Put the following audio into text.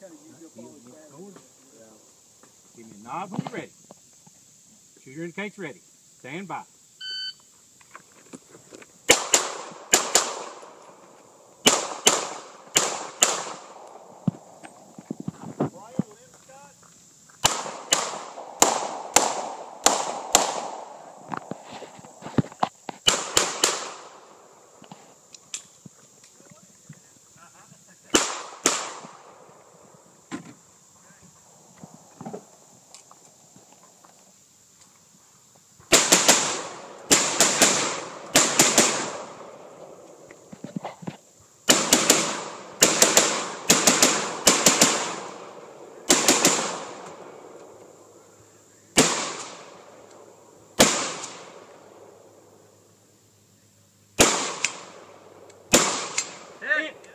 Give me a knob when you're ready. Shooter indicates ready. Stand by. 立定